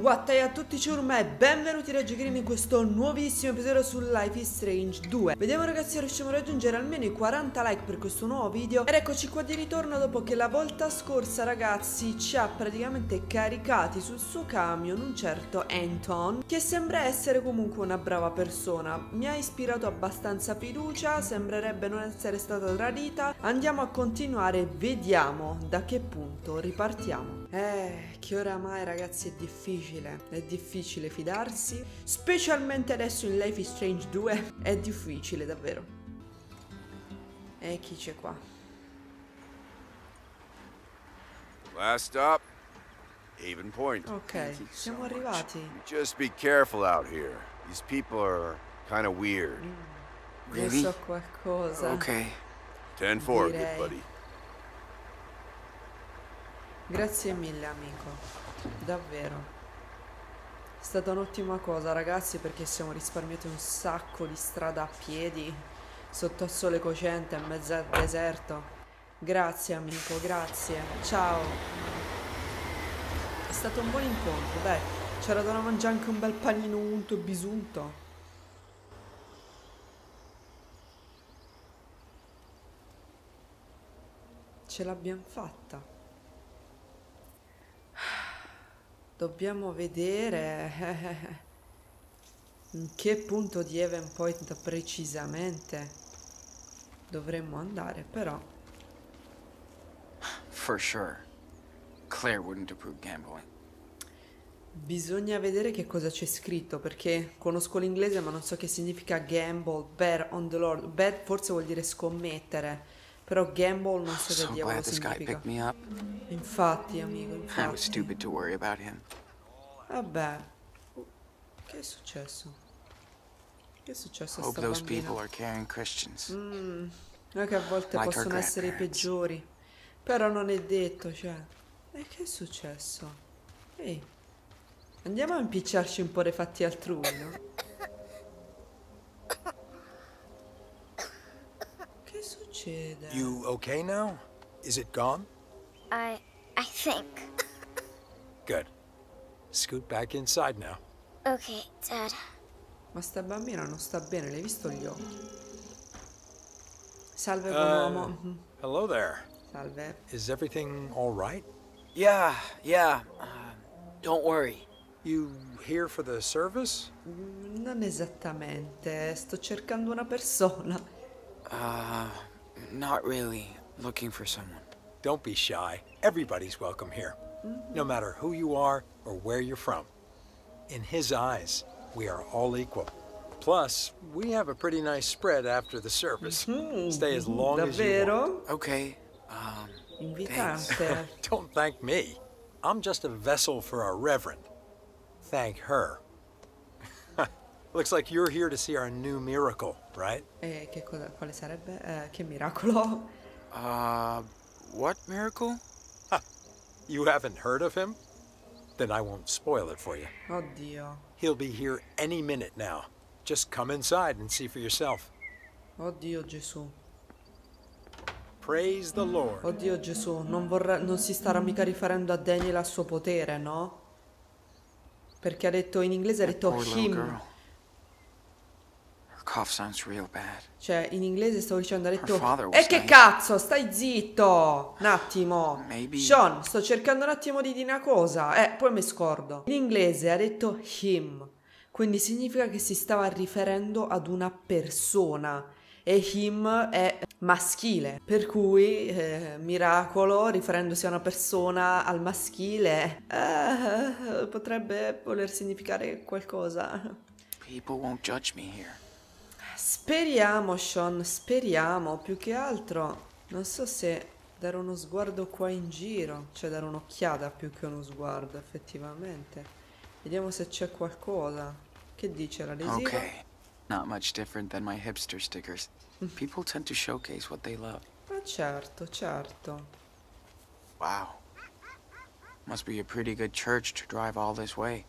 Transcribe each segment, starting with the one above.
what a tutti ciurma e benvenuti Reggio Green in questo nuovissimo episodio su Life is Strange 2 Vediamo ragazzi se riusciamo a raggiungere almeno i 40 like per questo nuovo video. Ed eccoci qua di ritorno dopo che la volta scorsa ragazzi ci ha praticamente caricati sul suo camion un certo Anton Che sembra essere comunque una brava persona. Mi ha ispirato abbastanza fiducia, sembrerebbe non essere stata tradita. Andiamo a continuare, vediamo da che punto ripartiamo eh, che oramai ragazzi è difficile, è difficile fidarsi, specialmente adesso in Life is Strange 2, è difficile davvero. E chi c'è qua? Last stop, Haven Point. Ok, siamo arrivati. Just be careful out here. These people are kind of weird. Mm, ne so qualcosa. Okay. 10-4, Direi. good buddy. Grazie mille amico, davvero. È stata un'ottima cosa ragazzi perché siamo risparmiati un sacco di strada a piedi, sotto al sole cocente, in mezzo al deserto. Grazie amico, grazie. Ciao. È stato un buon incontro, dai. C'era da mangiare anche un bel panino unto e bisunto. Ce l'abbiamo fatta. Dobbiamo vedere in che punto di Even Point precisamente dovremmo andare, però For sure. Claire wouldn't approve gambling. bisogna vedere che cosa c'è scritto perché conosco l'inglese ma non so che significa gamble, bet on the Lord. Bet forse vuol dire scommettere, però gamble non so che So diavolo significa. picked me up. Infatti, amico, I was infatti. stupid to worry about him. Vabbè. Che è successo? Che è successo a sta those bambina? people are caring Christians. Mm, che a volte Like possono essere i peggiori. Però non è detto, cioè. E che è successo? Ehi. Andiamo a impicciarci un po' dei fatti altrui, no? Che succede? You okay now? Is it gone? I I think. Good. Scoot back inside now. Okay, Dad. Ma sta bambina non sta bene, l'hai visto gli occhi? Salve, Uh, buon uomo. Mhm. hello there. Salve. Is everything all right? Yeah, yeah. Uh, don't worry. You here for the service? Mm, Non esattamente, sto cercando una persona. Uh, not really. Looking for someone. Don't be shy. Everybody's welcome here, no mm-hmm. matter who you are or where you're from. In his eyes, we are all equal. Plus, we have a pretty nice spread after the service. Mm-hmm, Stay as mm-hmm. long as you want. Okay. Um, Invitante. Don't thank me. I'm just a vessel for our reverend. Thank her. Looks like you're here to see our new miracle, right? E che cosa, quale sarebbe? Eh, che miracolo? uh, what miracle? You haven't heard of him? Then I won't spoil it for you. Oddio, He'll be here any minute now. Just come inside and see for yourself. oddio Gesù. Praise the Lord. Oddio Gesù, non, vorrà, non si starà mica riferendo a Daniel al suo potere, no? Perché ha detto in inglese ha detto him. girl. Her cough sounds real bad. Cioè, in inglese stavo dicendo, ha detto... E che nice." cazzo, stai zitto! Un attimo. Maybe- Sean, sto cercando un attimo di dire una cosa. Eh, poi mi scordo. In inglese ha detto him. Quindi significa che si stava riferendo ad una persona. E him è maschile. Per cui, eh, miracolo, riferendosi a una persona al maschile, eh, potrebbe voler significare qualcosa. People won't judge me here. Speriamo, Sean, speriamo. Più che altro, non so se dare uno sguardo qua in giro, cioè dare un'occhiata più che uno sguardo, effettivamente. Vediamo se c'è qualcosa. Che dice l'adesivo? Okay. Not much different than my hipster stickers. People tend to showcase what they love. Ma certo, certo. Wow. Must be a pretty good church to drive all this way.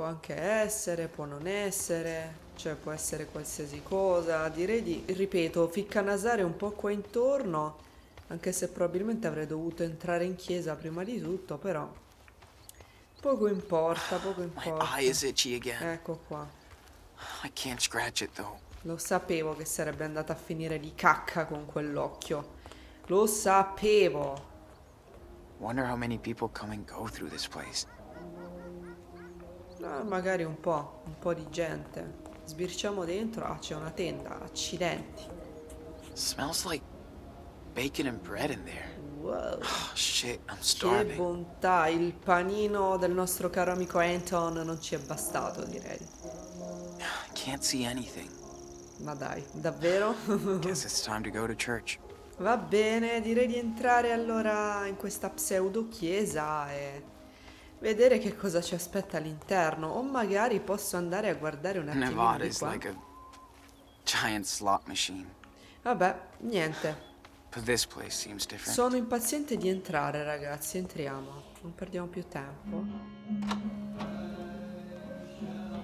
Può anche essere, può non essere, cioè può essere qualsiasi cosa. Direi di, ripeto, ficcanasare un po' qua intorno Anche se probabilmente avrei dovuto entrare in chiesa prima di tutto, però poco importa, poco importa. Ecco qua. I can't scratch it though. Lo sapevo che sarebbe andata a finire di cacca con quell'occhio. Lo sapevo. Wonder how many people come and go through this place. Ah, magari un po', un po' di gente. Sbirciamo dentro. Ah, c'è una tenda. Accidenti. smells like bacon and bread in there. Wow. Oh shit, I'm Che starving. bontà. Il panino del nostro caro amico Anton non ci è bastato, direi. I can't see anything. Ma dai, davvero? Guess it's time to go to church. Va bene, direi di entrare allora in questa pseudo chiesa e vedere che cosa ci aspetta all'interno. O magari posso andare a guardare un attimino Nevada di qua. like a giant slot machine. Vabbè, niente. But this place seems different. Sono impaziente di entrare, ragazzi. Entriamo. Non perdiamo più tempo.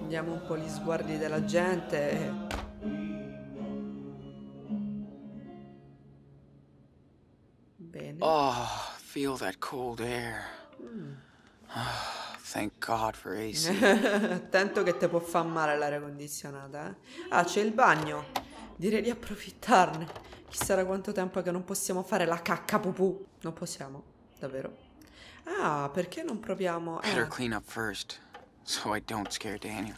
Vediamo un po' gli sguardi della gente. Bene. Oh, feel that cold air. Thank God for AC. Attento che te può far male l'aria condizionata, eh. Ah, c'è il bagno. Direi di approfittarne. Chissà da quanto tempo che non possiamo fare la cacca pupù. Non possiamo, davvero. Ah, perché non proviamo... Better Eh, clean up first, so I don't scare Daniel.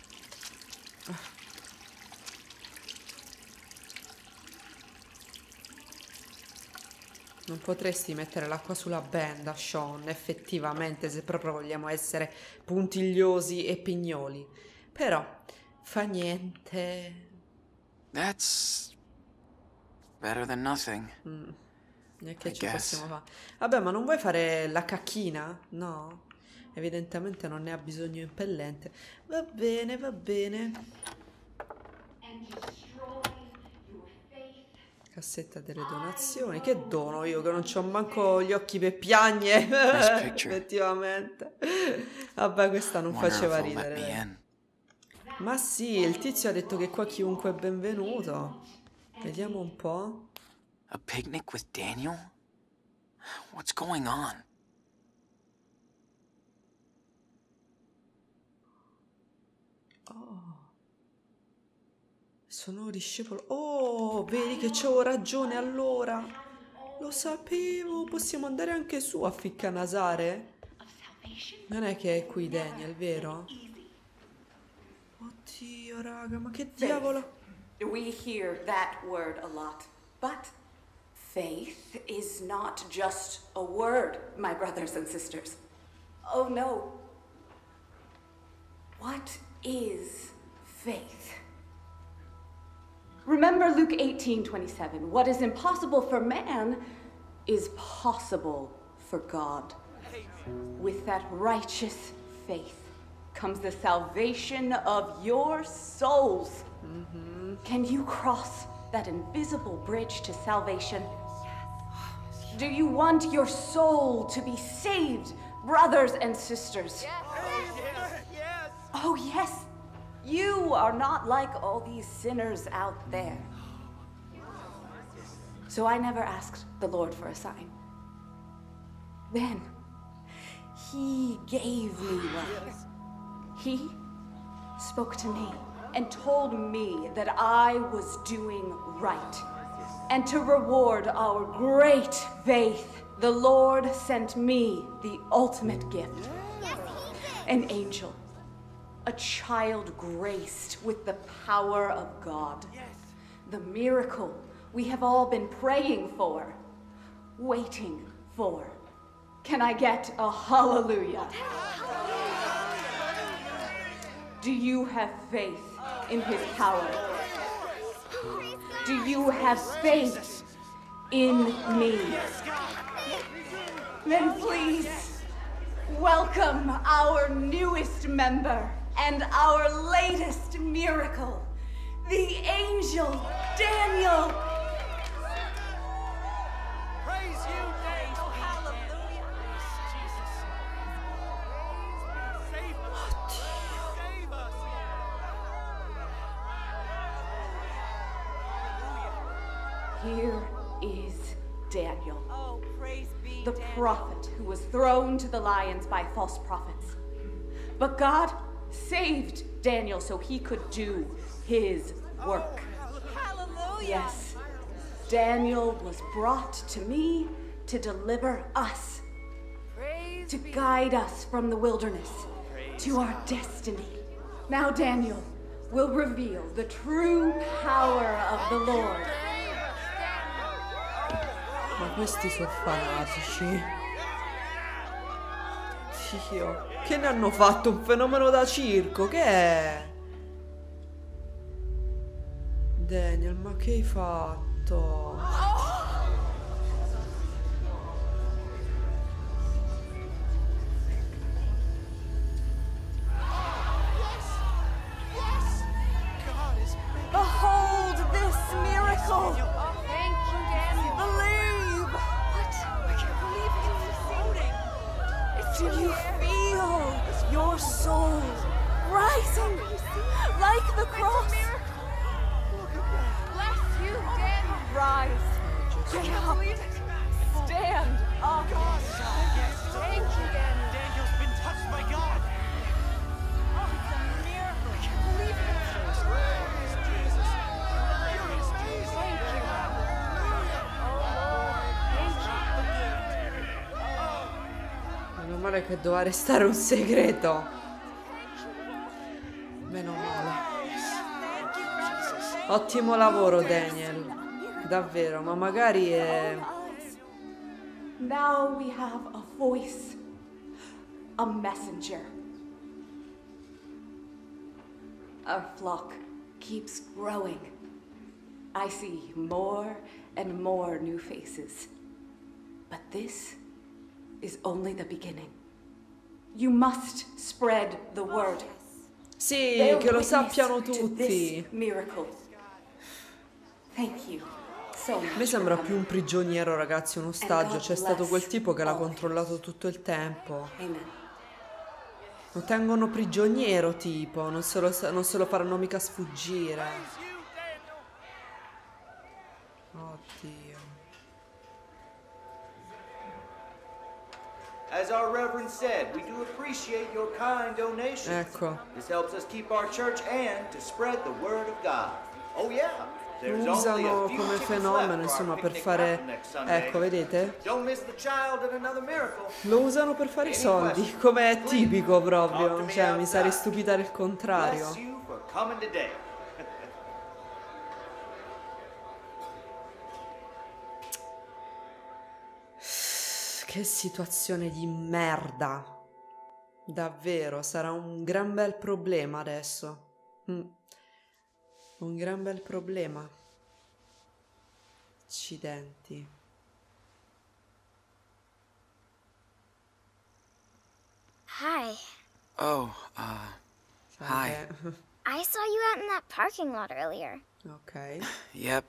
Non potresti mettere l'acqua sulla benda, Sean, effettivamente, se proprio vogliamo essere puntigliosi e pignoli. Però, fa niente. That's better than nothing. E che I ci guess. possiamo fare? Vabbè, ma non vuoi fare la cacchina? No? Evidentemente non ne ha bisogno impellente. Va bene, va bene. Cassetta delle donazioni. Che dono io che non c'ho manco gli occhi per piagne. Effettivamente. Vabbè, questa non Wonder faceva ridere. Ma sì, il tizio ha detto che qua chiunque è benvenuto. Vediamo un po'. A picnic with Daniel? What's going on? Sono discepolo. Oh, vedi che c'avevo ragione allora. Lo sapevo. Possiamo andare anche su a ficcanasare? Non è che è qui Daniel, vero? Oddio, raga, ma che diavolo. We hear that word a lot. But faith is not just a word, my brothers and sisters. Oh no. What is faith? Remember Luke 18 27. What is impossible for man is possible for God. With that righteous faith comes the salvation of your souls. Can you cross that invisible bridge to salvation? Do you want your soul to be saved, brothers and sisters? Yes. Oh, yes. Oh, yes. You are not like all these sinners out there. So I never asked the Lord for a sign. Then, He gave me one. He spoke to me and told me that I was doing right. And to reward our great faith, the Lord sent me the ultimate gift an angel, a child graced with the power of God. The miracle we have all been praying for, waiting for. Can I get a hallelujah? Do you have faith in his power? Do you have faith in me? Then please welcome our newest member and our latest miracle, the angel Daniel. Praise you, Daniel. hallelujah. Jesus. Save us. Save us. Here is Daniel. Oh, the prophet who was thrown to the lions by false prophets. But God saved Daniel so he could do his work. Oh, hallelujah. Yes, Daniel was brought to me to deliver us, Praise to be guide us from the wilderness to our destiny. Now, Daniel will reveal the true power of the Lord. Ma questi sono fanatici. Dio. Che ne hanno fatto un fenomeno da circo? Che è? Daniel, ma che hai fatto? Do you feel your soul rising like the cross? Bless you, Daniel. Rise! Get up! Stand up! Thank you, Daniel. Meno male che doveva restare un segreto. Meno male. Ottimo lavoro, Daniel. Davvero, ma magari è. Now we have a voice, a messenger. Our flock keeps growing. I see more and more new faces. But this is only the beginning. You must spread the word. Sì, Bear che lo sappiano tutti. so much. sembra più un prigioniero, ragazzi, un ostaggio. C'è stato quel tipo che l'ha controllato tutto il tempo. Amen. Lo tengono prigioniero, tipo. Non se lo, non se lo faranno mica sfuggire. As our Reverend said, we do appreciate your kind donations. Ecco. This helps us keep our church and to spread the word of God. Oh yeah. Lo usano come fenomeno, insomma, per fare... Ecco, vedete? Don't miss the child and another miracle. Lo usano per fare i soldi, come è tipico proprio. Cioè, mi sarei stupita del contrario. Che situazione di merda. Davvero, sarà un gran bel problema adesso. Mm. Un gran bel problema. Accidenti. Hi. Oh, uh, hi. Vabbè. I saw you out in that parking lot earlier. Ok. Yep,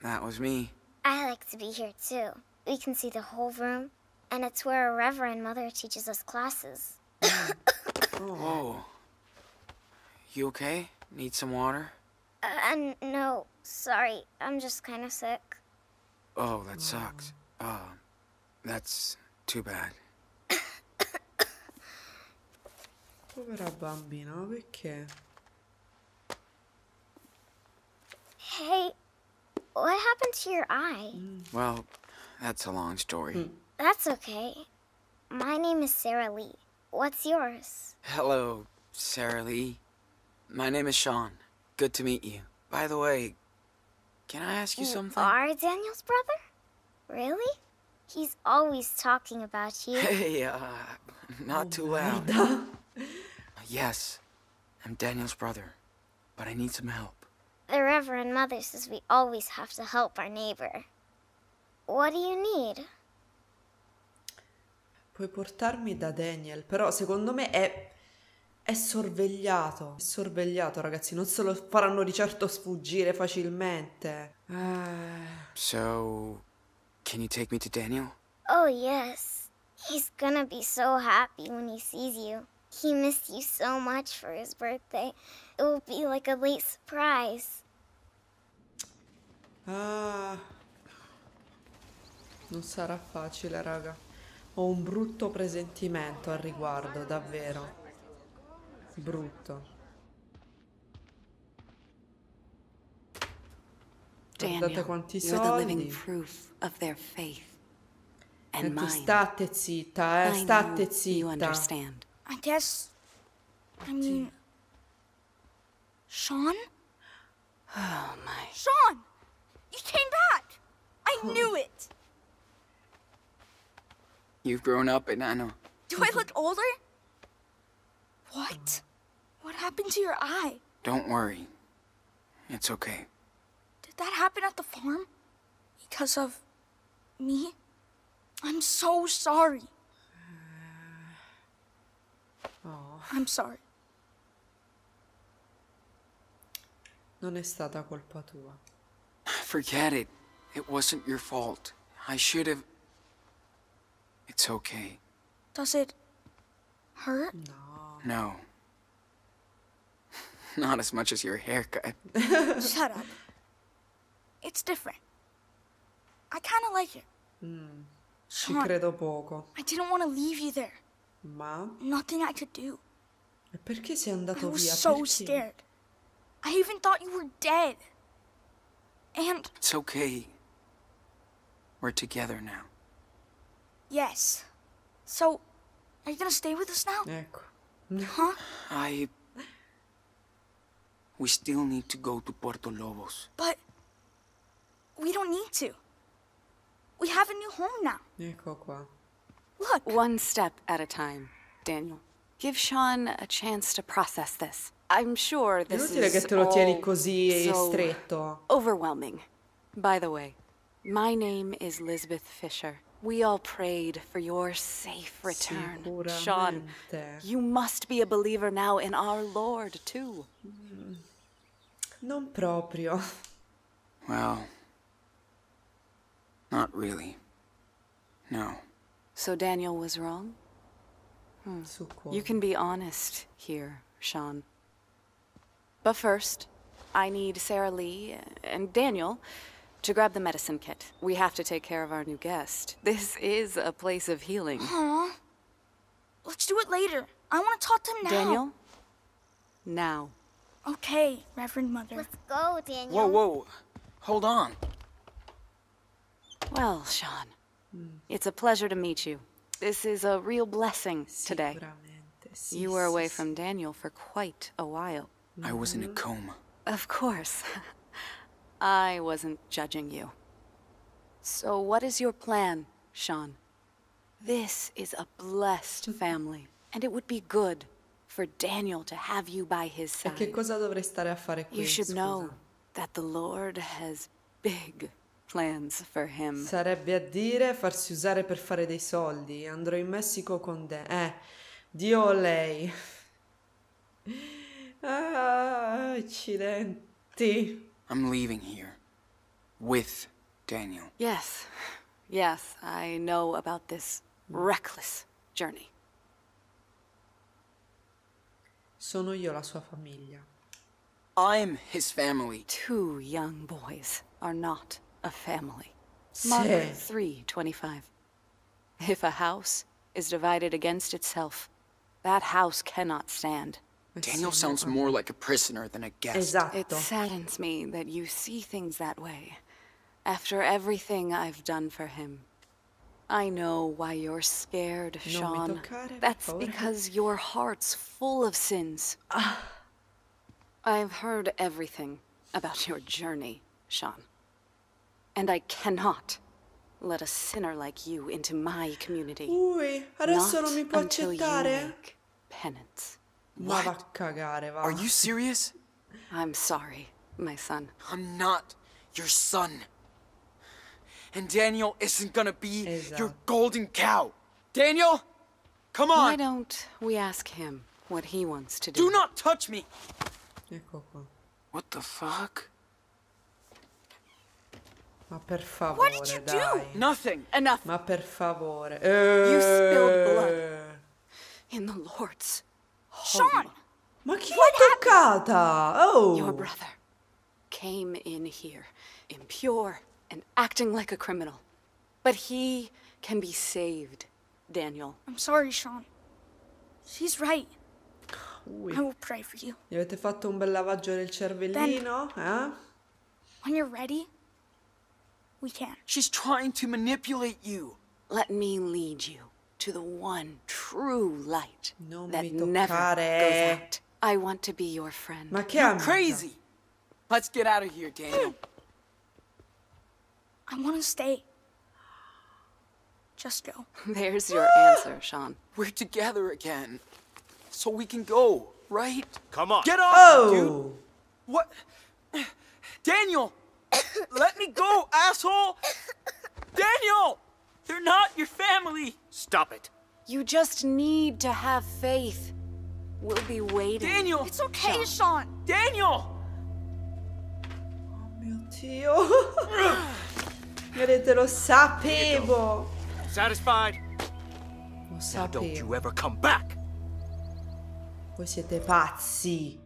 that was me. I like to be here too. We can see the whole room, and it's where a reverend mother teaches us classes. Whoa. You okay? Need some water? Uh, no, sorry, I'm just kind of sick. Oh, that sucks. Uh, that's too bad. Povera bambina, ma perché? Hey, what happened to your eye? Well, that's a long story. That's okay. My name is Sarah Lee. What's yours? Hello, Sarah Lee. My name is Sean. Good to meet you. By the way, can I ask you something? Are Daniel's brother? Really? He's always talking about you. Hey, uh, not too loud. Yes, I'm Daniel's brother, but I need some help. The Reverend Mother says we always have to help our neighbor. What do you need? Puoi portarmi da Daniel, però secondo me è... È sorvegliato. È sorvegliato, ragazzi. Non se lo faranno di certo sfuggire facilmente. Eh, So, can you take me to Daniel? Oh, yes. He's gonna be so happy when he sees you. He missed you so much for his birthday. It will be like a late surprise. Ah. Non sarà facile, raga. Ho un brutto presentimento al riguardo, davvero. Brutto. Guardate quanti soldi. proof of their faith. And Senti, mine. state zitta, eh, state zitta. I guess. I mean. Sean? Oh my. Sean! You came back! I knew it! You've grown up, Enano. Do I look older? What? What happened to your eye? Don't worry. It's okay. Did that happen at the farm? Because of me? I'm so sorry. Oh, I'm sorry. non è stata colpa tua. Forget it. It wasn't your fault. I should have. It's okay. Does it hurt? No. Not as much as your haircut. Shut up. It's different. I kind of like it. Hmm. Ci Sean, credo poco. I didn't want to leave you there. Ma Nothing I could do. e perché sei andato I was via? so Perché? scared. I even thought you were dead. And It's okay. We're together now. Yes. So, are you gonna stay with us now? Ecco. Huh? I. We still need to go to Puerto Lobos. But we don't need to. We have a new home now. Ecco qua. Look, One step at a time, Daniel. Give Sean a chance to process this. I'm sure this inutile is che te lo tieni all così so stretto. overwhelming. By the way, my name is Lisbeth Fisher. We all prayed for your safe return. Sean, you must be a believer now in our Lord, too. Mm. Non proprio. Well. Not really. No. So Daniel was wrong? Hmm. Su. You can be honest here, Sean. But first, I need Sarah Lee and Daniel to grab the medicine kit. We have to take care of our new guest. This is a place of healing. Aw. Let's do it later. I want to talk to him now. Daniel? Now. Okay, Reverend Mother. Let's go, Daniel. Whoa, whoa. Hold on. Well, Sean, it's a pleasure to meet you. This is a real blessing today. Sì, You were away from Daniel for quite a while. I was in a coma. Of course. I wasn't judging you. So, what is your plan, Sean? This is a blessed family, and it would be good for Daniel to have you by his E che side. cosa dovrei stare a fare qui? You should scusa? know that the Lord has big plans for him. Sarebbe a dire farsi usare per fare dei soldi. Andrò in Messico con te. Eh, Dio o lei. Ah, accidenti. I'm leaving here. With Daniel. Yes, yes, I know about this reckless journey. Sono io la sua famiglia. I'm his family. Two young boys are not a family. Sì. Mark 3:25. If a house is divided against itself, that house cannot stand. Daniel sounds more like a prisoner than a guest. Esatto. It saddens me that you see things that way. After everything I've done for him. I know why you're scared, Non mi Sean. toccare, per That's because your heart's full of sins. Ah. I've heard everything about your journey, Sean. And I cannot let a sinner like you into my community. Ui, adesso Not non mi può until you accettare? make penance. Ma va cagare, va. Are you serious? I'm sorry, my son. I'm not your son. And Daniel isn't gonna be your golden cow. Daniel? Come on. Why don't we ask him what he wants to do? Do not touch me! Ecco qua. What the fuck? Ma per favore, What did you do? Nothing. Enough Ma per favore. You spilled blood. Eh. in the Lord's. Sean! Ma chi l'ha toccata? Oh! Your brother came in here, impure and acting like a criminal. But he can be saved, Daniel. I'm sorry, Sean. She's right. Ui. I will pray for you. Gli avete fatto un bel lavaggio del cervellino, eh? When you're ready, we can. She's trying to manipulate you. Let me lead you to the one true light Non that never toccare. goes out. I want to be your friend. Ma che You're crazy. Let's get out of here, Daniel. I want to stay. Just go. There's your answer, Sean. We're together again. So we can go, right? Come on. Get off, oh. dude. Oh! What? Daniel! Let me go, asshole! Daniel! They're not your family! Stop it. You just need to have faith. We'll be waiting. Daniel! It's okay, Sean. Daniel! Oh Mio Dio! Vedete, lo sapevo! Satisfied? Lo Now don't you ever come back. Voi siete pazzi.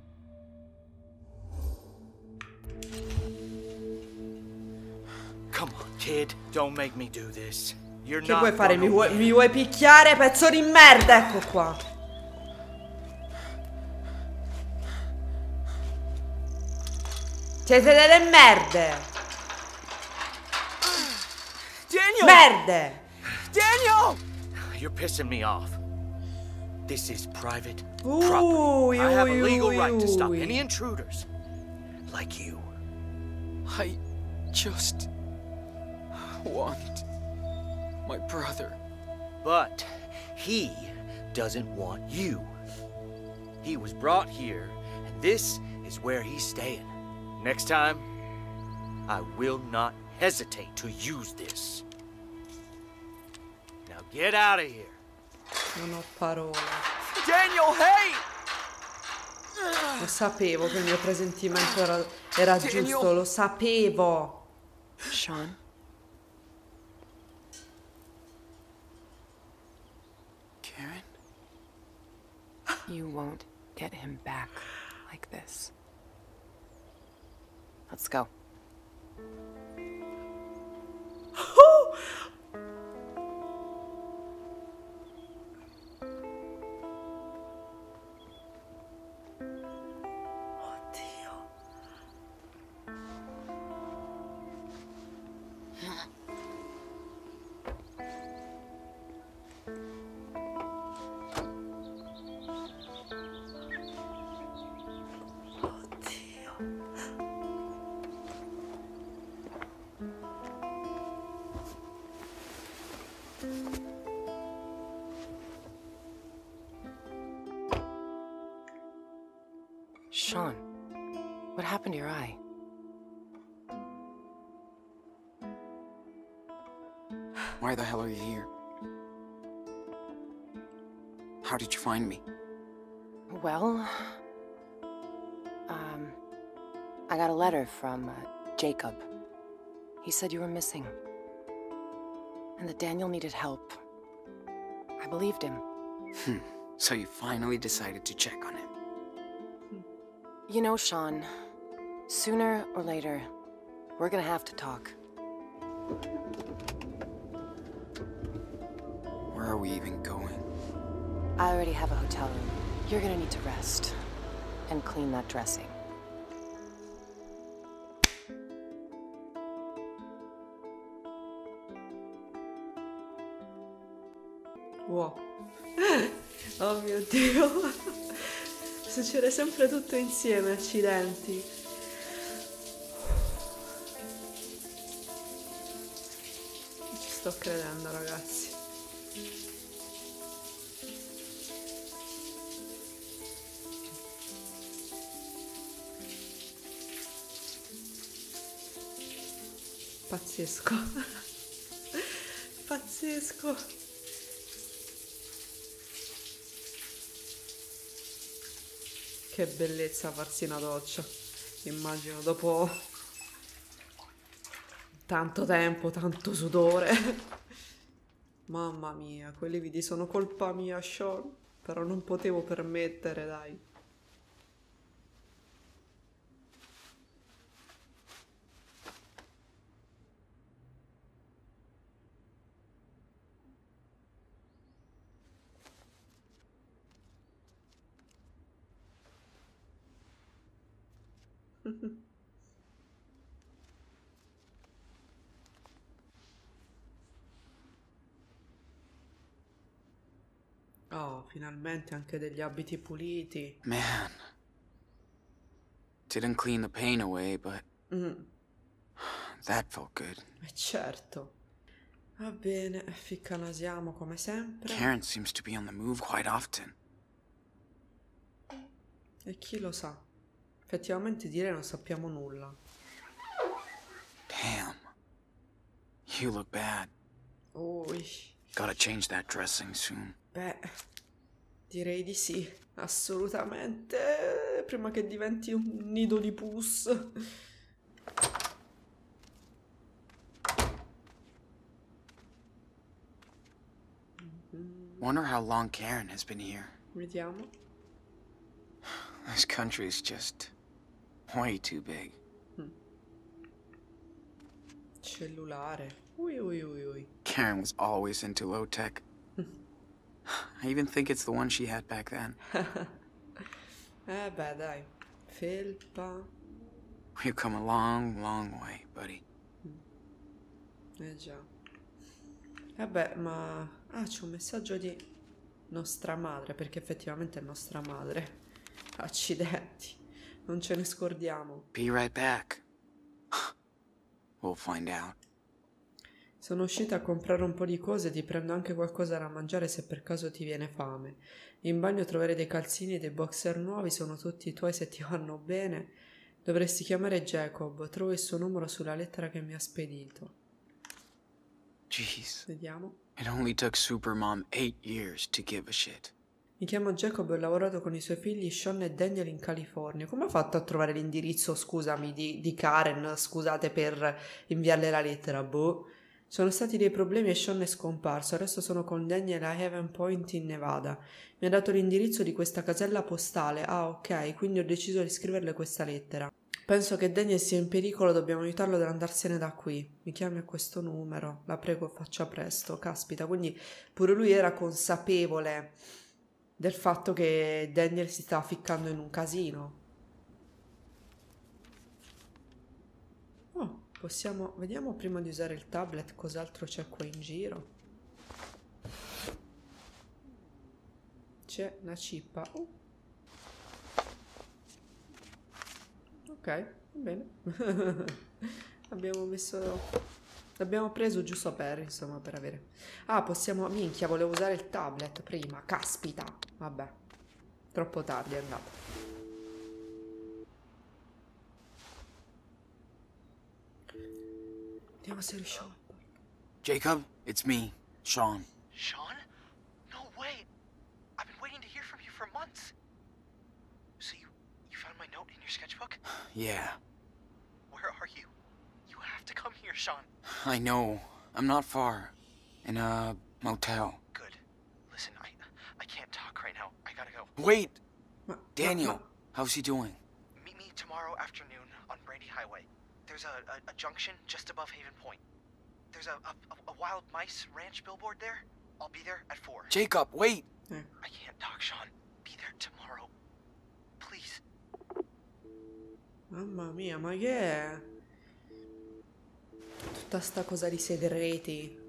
Come on, kid. Don't make me do this. You're Che vuoi fare? Mi vuoi, mi vuoi picchiare, pezzo di merda? Ecco qua. Siete delle merde! Daniel! Merde! Daniel! You're pissing me off. This is private property. I have a legal right to stop any intruders. Like you. I just want my brother. But he doesn't want you. He was brought here, and this is where he's staying. Next time, I will not hesitate to use this. Now get out of here. Non ho parole. Daniel, hey! Lo sapevo che il mio presentimento era, era Daniel. giusto, lo sapevo. Sean? Karen? You won't get him back like this. Let's go. Oh, find me? Well, um, I got a letter from uh, Jacob. He said you were missing. And that Daniel needed help. I believed him. Hmm. So you finally decided to check on him. You know, Sean, sooner or later, we're gonna have to talk. Where are we even going? I already have a hotel room. You're gonna need to rest and clean that dressing. Wow. Oh mio Dio. Succede sempre tutto insieme, accidenti. Ci sto credendo, ragazzi. Pazzesco. Pazzesco. Che bellezza farsi una doccia. Immagino dopo tanto tempo, tanto sudore. Mamma mia, quelli vidi sono colpa mia, Sean. Però non potevo permettere, dai. Oh, finalmente anche degli abiti puliti. Man. Didn't clean the pain away, but Mm, that felt good. eh, certo. Va bene, ficcanasiamo come sempre. Karen seems to be on the move quite often. E chi lo sa? Effettivamente dire non sappiamo nulla. Damn. You look bad. Ui, Gotta change that dressing soon. beh, direi di sì, assolutamente. Prima che diventi un nido di pus. Wonder how long Karen has been here. Vediamo. This country's just way too big. Cellulare. Ui ui ui ui. Karen was always into low tech. I even think it's the one she had back then. Eh beh, dai. Felpa. We've come a long, long way, buddy. Eh già. Vabbè, ma... Ah, c'è un messaggio di nostra madre, perché effettivamente è nostra madre. Accidenti. Non ce ne scordiamo. Be right back. we'll find out. Sono uscita a comprare un po' di cose, ti prendo anche qualcosa da mangiare se per caso ti viene fame. In bagno troverai dei calzini e dei boxer nuovi, sono tutti tuoi se ti vanno bene. Dovresti chiamare Jacob, trovo il suo numero sulla lettera che mi ha spedito. Jeez. Vediamo. It only took Supermom eight years to give a shit. Mi chiamo Jacob e ho lavorato con i suoi figli Sean e Daniel in California. Come ha fatto a trovare l'indirizzo, scusami, di, di Karen, scusate per inviarle la lettera, boh. Sono stati dei problemi e Sean è scomparso, adesso sono con Daniel a Heaven Point in Nevada. Mi ha dato l'indirizzo di questa casella postale. Ah, ok, quindi ho deciso di scriverle questa lettera. Penso che Daniel sia in pericolo, dobbiamo aiutarlo ad andarsene da qui. Mi chiami a questo numero, la prego faccia presto. Caspita, quindi pure lui era consapevole del fatto che Daniel si stava ficcando in un casino. Oh, possiamo... Vediamo prima di usare il tablet cos'altro c'è qua in giro. C'è una cippa. Oh. Ok, va bene. Abbiamo messo... L'abbiamo preso giusto per, insomma, per avere... Ah, possiamo... Minchia, volevo usare il tablet prima. Caspita. Vabbè. Troppo tardi è andato. Vediamo se riusciamo. Jacob, it's me, Sean. Sean? No way. I've been waiting to hear from you for months. So you you found my note in your sketchbook? Yeah, to come here, Sean. I know. I'm not far. In a motel. Good. Listen, I I can't talk right now. I gotta go. Wait! Daniel, how's he doing? Meet me tomorrow afternoon on Brandy Highway. There's a, a, a junction just above Haven Point. There's a, a, a wild mice ranch billboard there. I'll be there at four. Jacob, wait! I can't talk, Sean. Be there tomorrow. Please. Mamma mia, ma che è? Tutta sta cosa di segreti.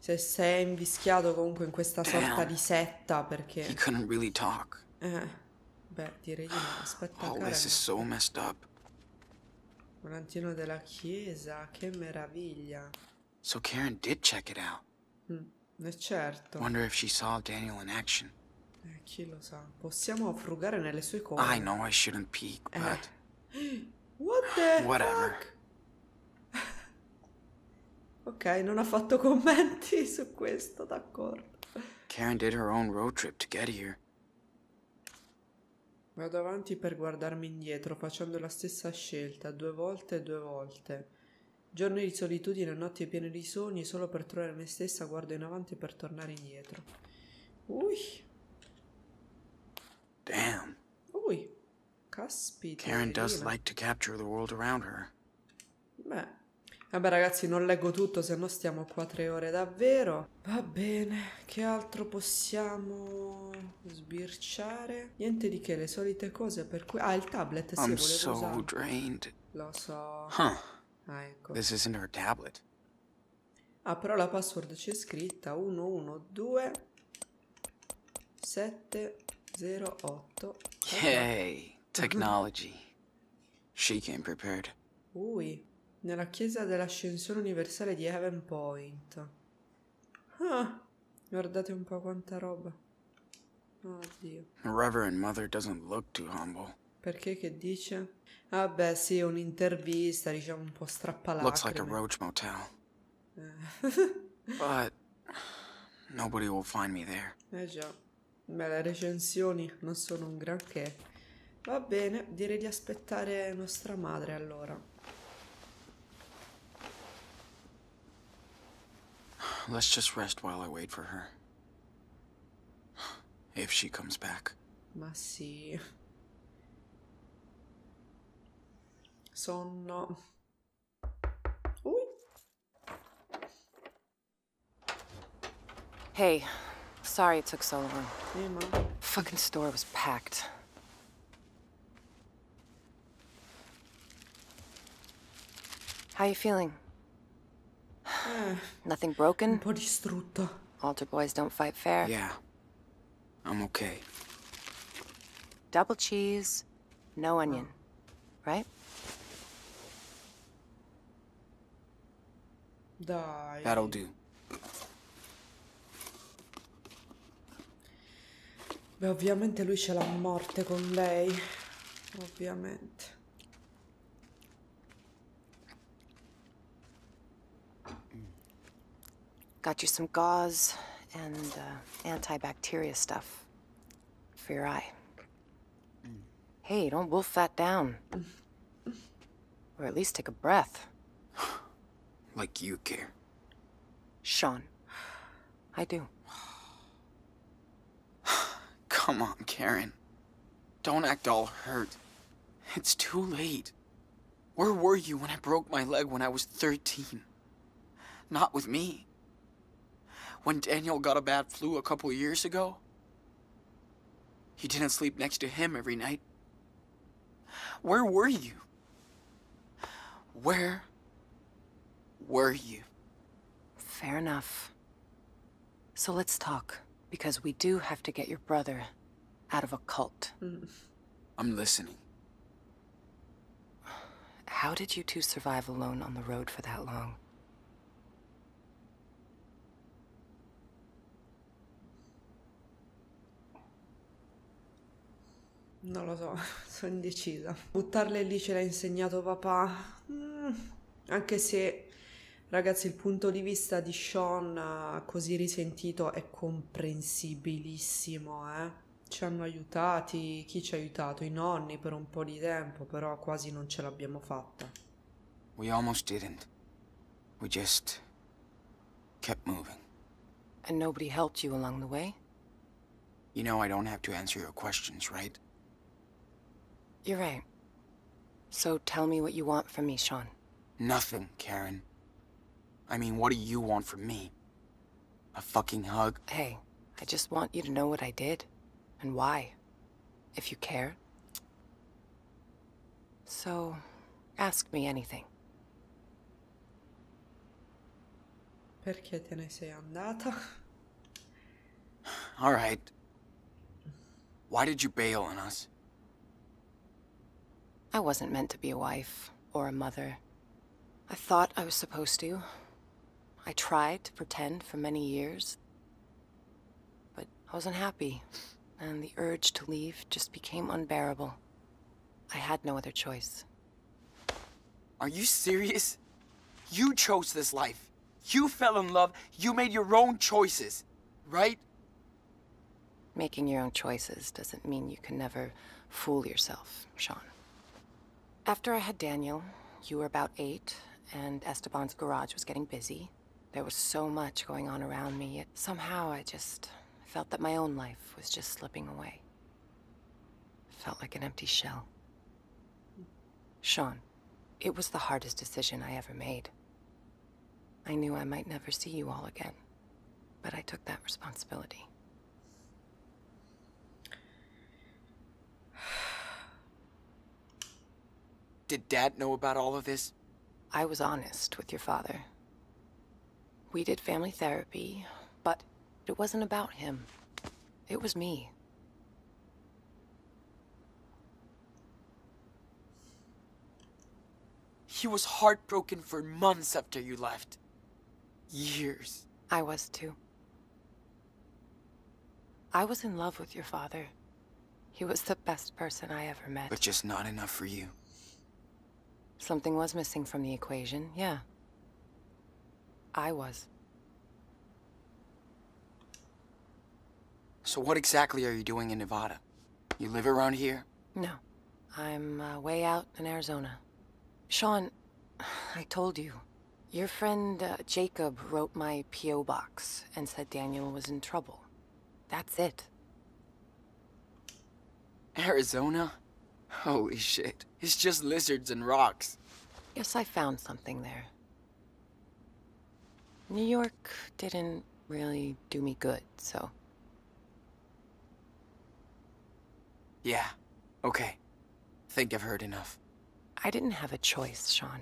Se sei invischiato comunque in questa sorta Damn. di setta He perché... couldn't really talk. Eh, beh, direi di no. Aspetta, All Karen. this is so messed up. Volantino della chiesa, che meraviglia. So Karen did check it out. Mm, eh certo. Wonder if she saw Daniel in action. Eh, chi lo sa. Possiamo frugare nelle sue cose. I know I shouldn't peek, Eh. but What the whatever. fuck? Ok, non ha fatto commenti su questo, d'accordo. Karen did her own road trip to get here. Vado avanti per guardarmi indietro, facendo la stessa scelta, due volte e due volte. Giorni di solitudine, notti piene di sogni, solo per trovare me stessa guardo in avanti per tornare indietro. Ui, Damn. ui, caspita. Karen does like to capture the world around her. Vabbè ragazzi, non leggo tutto, se no stiamo qua tre ore davvero. Va bene, che altro possiamo sbirciare. Niente di che, le solite cose per cui... Ah, il tablet, sì, I'm volevo so usarlo. drained. Lo so. Huh. Ah, ecco. This isn't her tablet. Ah, però la password c'è scritta 112 708. Yay, technology. She came prepared. Ui, nella chiesa dell'ascensione universale di Heaven Point. Ah, guardate un po' quanta roba. Oddio. Reverend Mother doesn't look too humble. Perché che dice? Ah beh, sì, un'intervista, diciamo un po' strappalacrime. Looks like a roach motel. But nobody will find me there. Eh già. Beh, le recensioni non sono un granché. Va bene, direi di aspettare nostra madre allora. Let's just rest while I wait for her. If she comes back. Ma sì. Sonno. Ui. Hey, sorry it took so long. Ma... Fucking store was packed. How you feeling? Nothing broken? un po' distrutto. Altar boys don't fight fair. Yeah. I'm okay. Double cheese, no onion. Right? Dai. That'll do. Beh, ovviamente lui ce l'ha a morte con lei. Ovviamente. Got you some gauze and uh, antibacteria stuff for your eye. Hey, don't wolf that down. Or at least take a breath. Like you care. Sean. I do. Come on, Karen. Don't act all hurt. It's too late. Where were you when I broke my leg when I was 13? Not with me. When Daniel got a bad flu a couple years ago? You didn't sleep next to him every night. Where were you? Where were you? Fair enough. So let's talk, because we do have to get your brother out of a cult. Mm. I'm listening. How did you two survive alone on the road for that long? Non lo so, sono indecisa. Buttarle lì ce l'ha insegnato papà. Mm, Anche se, ragazzi, il punto di vista di Sean eh, così risentito è comprensibilissimo, eh. Ci hanno aiutati, chi ci ha aiutato? I nonni per un po' di tempo, però quasi non ce l'abbiamo fatta. We almost didn't. We just kept moving. And nobody helped you along the way? You know I don't have to answer your questions, right? You're right. So tell me what you want from me, Sean. Nothing, Karen. I mean, what do you want from me? A fucking hug? Hey, I just want you to know what I did and why, if you care. So, ask me anything. Perché te ne sei andata? All right. Why did you bail on us? I wasn't meant to be a wife or a mother. I thought I was supposed to. I tried to pretend for many years. But I wasn't happy, and the urge to leave just became unbearable. I had no other choice. Are you serious? You chose this life. You fell in love. You made your own choices, right? Making your own choices doesn't mean you can never fool yourself, Sean. After I had Daniel, you were about eight, and Esteban's garage was getting busy. There was so much going on around me, yet somehow I just felt that my own life was just slipping away. Felt like an empty shell. Sean, it was the hardest decision I ever made. I knew I might never see you all again, but I took that responsibility. Did Dad know about all of this? I was honest with your father. We did family therapy, but it wasn't about him. It was me. He was heartbroken for months after you left. Years. I was too. I was in love with your father. He was the best person I ever met. But just not enough for you. Something was missing from the equation, yeah. I was. So what exactly are you doing in Nevada? You live around here? No. I'm uh, way out in Arizona. Sean, I told you. Your friend uh, Jacob wrote my P.O. box and said Daniel was in trouble. That's it. Arizona? Holy shit. It's just lizards and rocks. Yes, I found something there. New York didn't really do me good, so... Yeah, okay. Think I've heard enough. I didn't have a choice, Sean.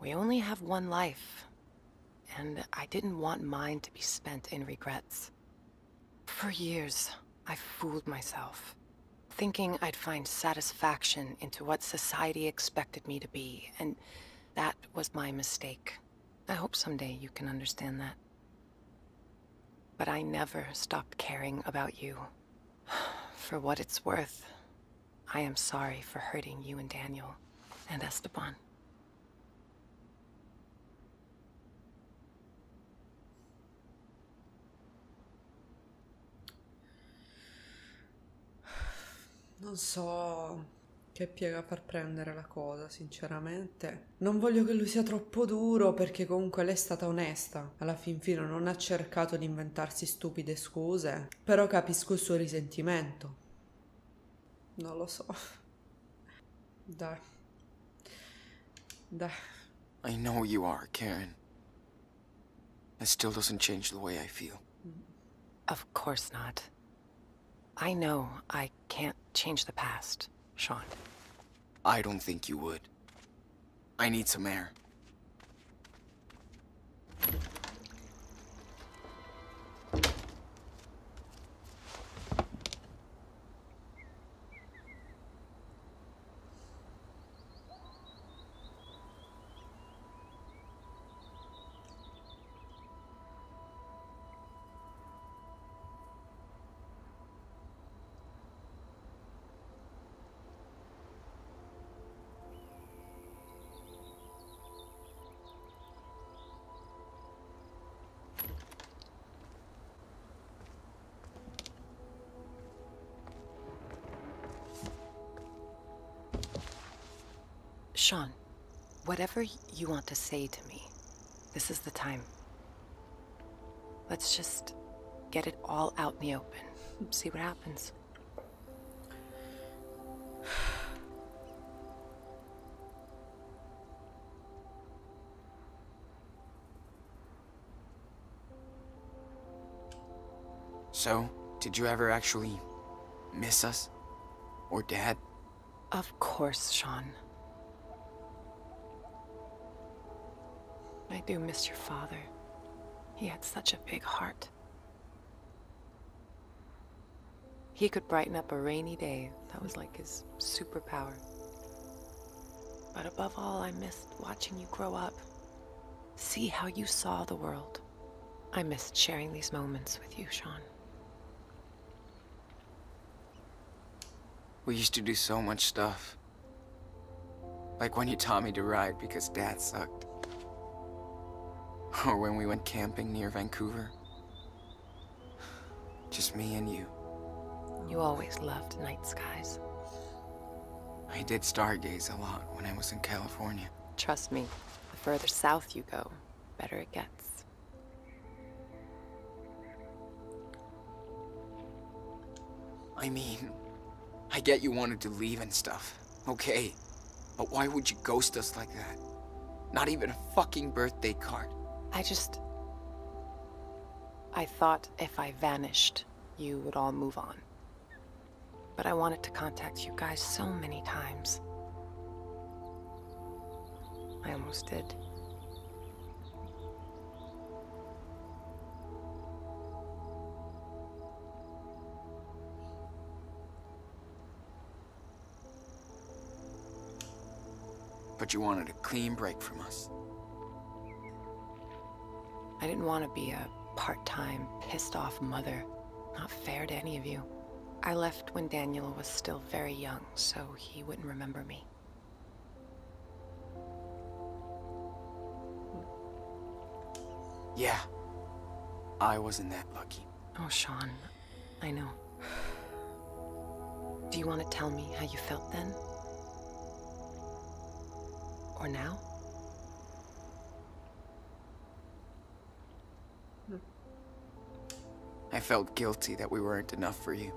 We only have one life. And I didn't want mine to be spent in regrets. For years, I fooled myself thinking I'd find satisfaction into what society expected me to be, and that was my mistake. I hope someday you can understand that. But I never stopped caring about you. For what it's worth, I am sorry for hurting you and Daniel, and Esteban. Non so che piega far prendere la cosa, sinceramente. Non voglio che lui sia troppo duro perché comunque lei è stata onesta. Alla fin fine non ha cercato di inventarsi stupide scuse. Però capisco il suo risentimento. Non lo so. Dai. Dai. I know you are, Karen. It still doesn't change the way I feel. Of course not. I know I can't change the past, Sean. I don't think you would. I need some air. Sean, whatever you want to say to me, this is the time. Let's just get it all out in the open. See what happens. So, did you ever actually miss us? Or Dad? Of course, Sean. I do miss your father. He had such a big heart. He could brighten up a rainy day. That was like his superpower. But above all, I missed watching you grow up. See how you saw the world. I missed sharing these moments with you, Sean. We used to do so much stuff. Like when you taught me to ride because Dad sucked. Or when we went camping near Vancouver. Just me and you. You always loved night skies. I did stargaze a lot when I was in California. Trust me, the further south you go, better it gets. I mean, I get you wanted to leave and stuff. Okay. But why would you ghost us like that? Not even a fucking birthday card. I just... I thought if I vanished, you would all move on. But I wanted to contact you guys so many times. I almost did. But you wanted a clean break from us. I didn't want to be a part-time, pissed-off mother. Not fair to any of you. I left when Daniel was still very young, so he wouldn't remember me. Yeah. I wasn't that lucky. Oh, Sean, I know. Do you want to tell me how you felt then? Or now? I felt guilty that we weren't enough for you.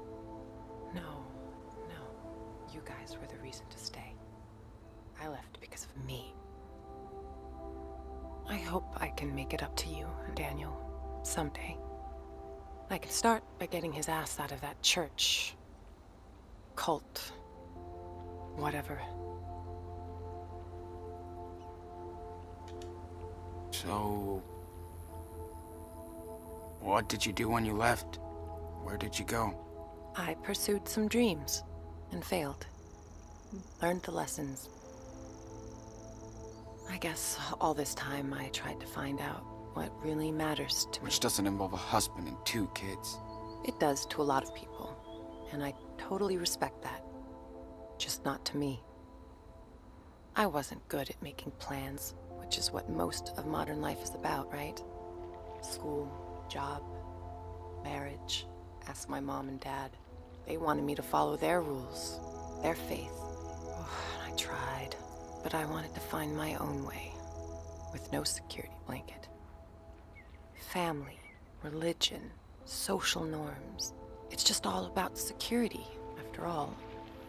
No, no. You guys were the reason to stay. I left because of me. I hope I can make it up to you, and Daniel, someday. I can start by getting his ass out of that church. Cult. Whatever. So... What did you do when you left? Where did you go? I pursued some dreams and failed. Learned the lessons. I guess all this time I tried to find out what really matters to me. Which doesn't involve a husband and two kids. It does to a lot of people, and I totally respect that. Just not to me. I wasn't good at making plans, which is what most of modern life is about, right? School, job, marriage. Ask my mom and dad. They wanted me to follow their rules, their faith. Oh, I tried, but I wanted to find my own way, with no security blanket. Family, religion, social norms. It's just all about security, after all.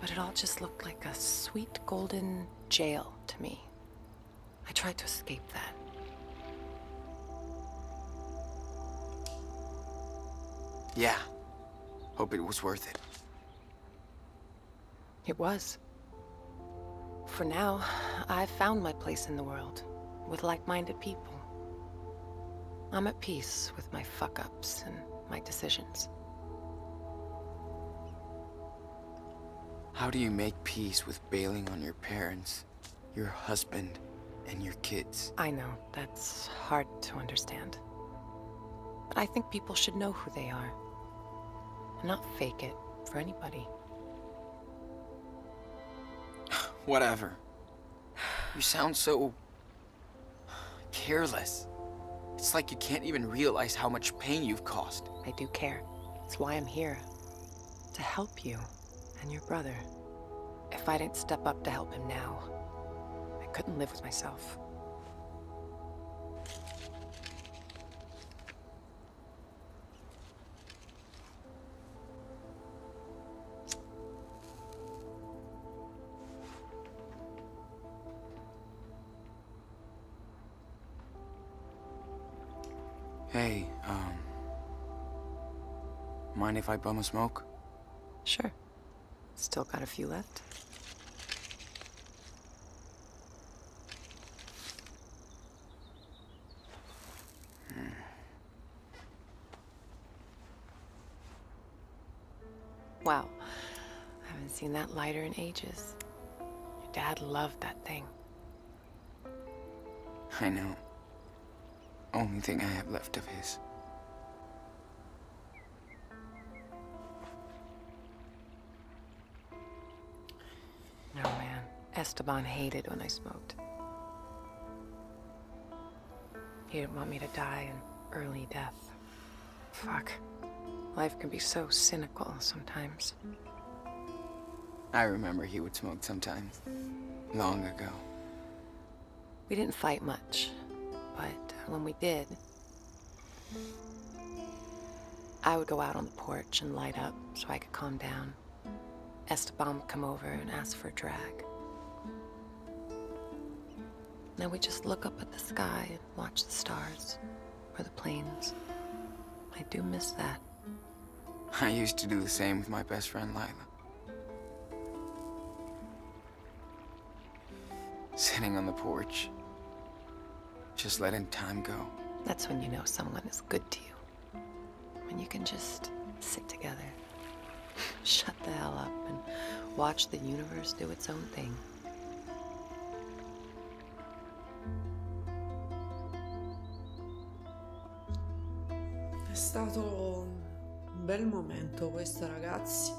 But it all just looked like a sweet golden jail to me. I tried to escape that. Yeah. Hope it was worth it. It was. For now, I've found my place in the world, with like-minded people. I'm at peace with my fuck-ups and my decisions. How do you make peace with bailing on your parents, your husband, and your kids? I know, that's hard to understand. But I think people should know who they are. And not fake it for anybody. Whatever. You sound so... careless. It's like you can't even realize how much pain you've caused. I do care. It's why I'm here. To help you and your brother. If I didn't step up to help him now, I couldn't live with myself. Mind if I bum a smoke? Sure. Still got a few left. Hmm. Wow. I haven't seen that lighter in ages. Your dad loved that thing. I know. Only thing I have left of his. Esteban hated when I smoked. He didn't want me to die an early death. Fuck. Life can be so cynical sometimes. I remember he would smoke sometimes. Long ago. We didn't fight much, but when we did, I would go out on the porch and light up so I could calm down. Esteban would come over and ask for a drag. Then we'd just look up at the sky and watch the stars or the planes. I do miss that. I used to do the same with my best friend Lyla. Sitting on the porch, Just letting time go. That's when you know someone is good to you. When you can just sit together, shut the hell up, and watch the universe do its own thing. È stato un bel momento questo, ragazzi.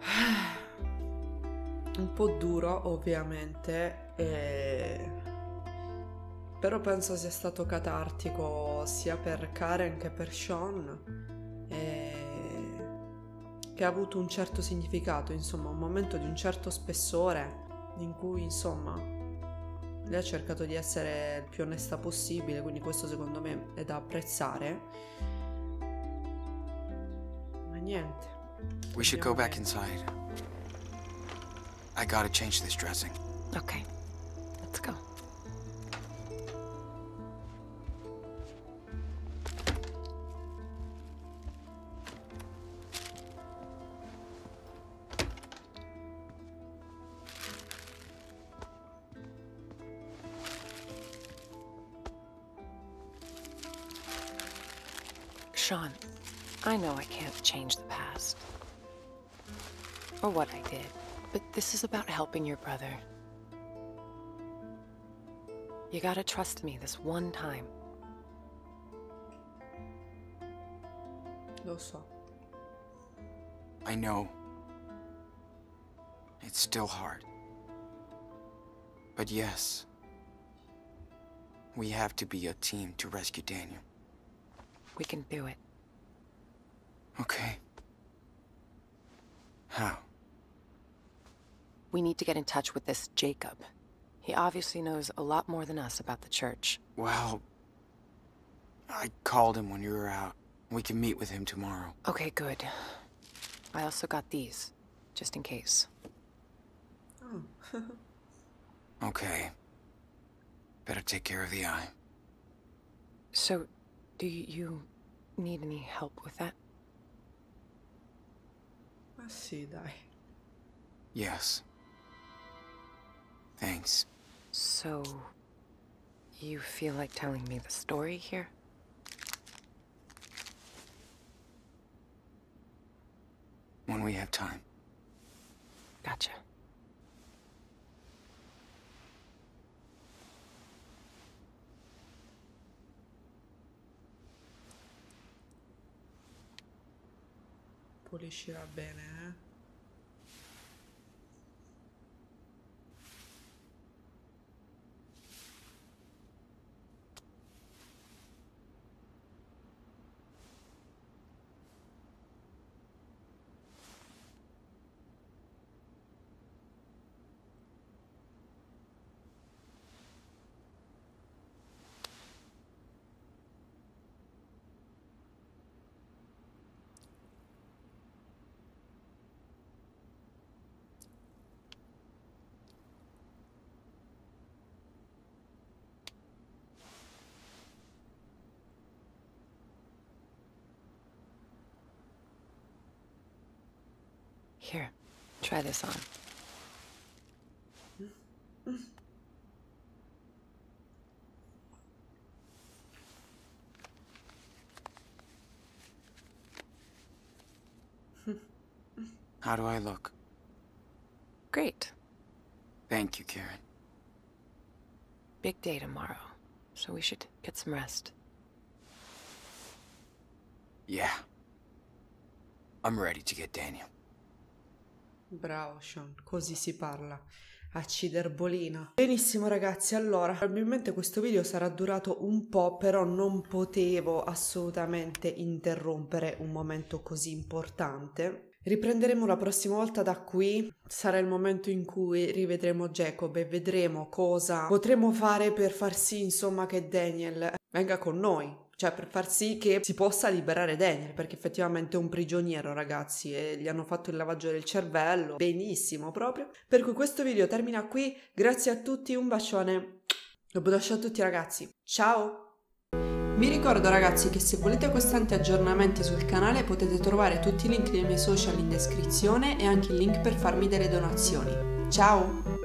Un po' duro, ovviamente, e... però penso sia stato catartico sia per Karen che per Sean, e... che ha avuto un certo significato, insomma, un momento di un certo spessore in cui, insomma, lei ha cercato di essere il più onesta possibile, quindi questo secondo me è da apprezzare. Ma niente. We should go back inside. I gotta change this dressing. Okay, what I did. But this is about helping your brother. You gotta trust me this one time. Lo so. I know. It's still hard. But yes, we have to be a team to rescue Daniel. We can do it. Okay. How? We need to get in touch with this Jacob. He obviously knows a lot more than us about the church. Well, I called him when you were out. We can meet with him tomorrow. Okay, good. I also got these, just in case. Oh. Okay. Better take care of the eye. So, do you need any help with that? Ma see dai. Yes. Thanks. So, you feel like telling me the story here? When we have time. Gotcha. Puliscirà bene, eh? Here, try this on. How do I look? Great. Thank you, Karen. Big day tomorrow, so we should get some rest. Yeah. I'm ready to get Daniel. Bravo Sean, così si parla. A ciderbolina. Benissimo ragazzi, allora, probabilmente questo video sarà durato un po', però non potevo assolutamente interrompere un momento così importante. Riprenderemo la prossima volta da qui, sarà il momento in cui rivedremo Jacob e vedremo cosa potremo fare per far sì, insomma, che Daniel venga con noi, cioè per far sì che si possa liberare Daniel, perché effettivamente è un prigioniero, ragazzi, e gli hanno fatto il lavaggio del cervello, benissimo proprio. Per cui questo video termina qui, grazie a tutti, un bacione, lo bacio a tutti ragazzi, ciao! Vi ricordo ragazzi che se volete costanti aggiornamenti sul canale potete trovare tutti i link dei miei social in descrizione e anche il link per farmi delle donazioni. Ciao!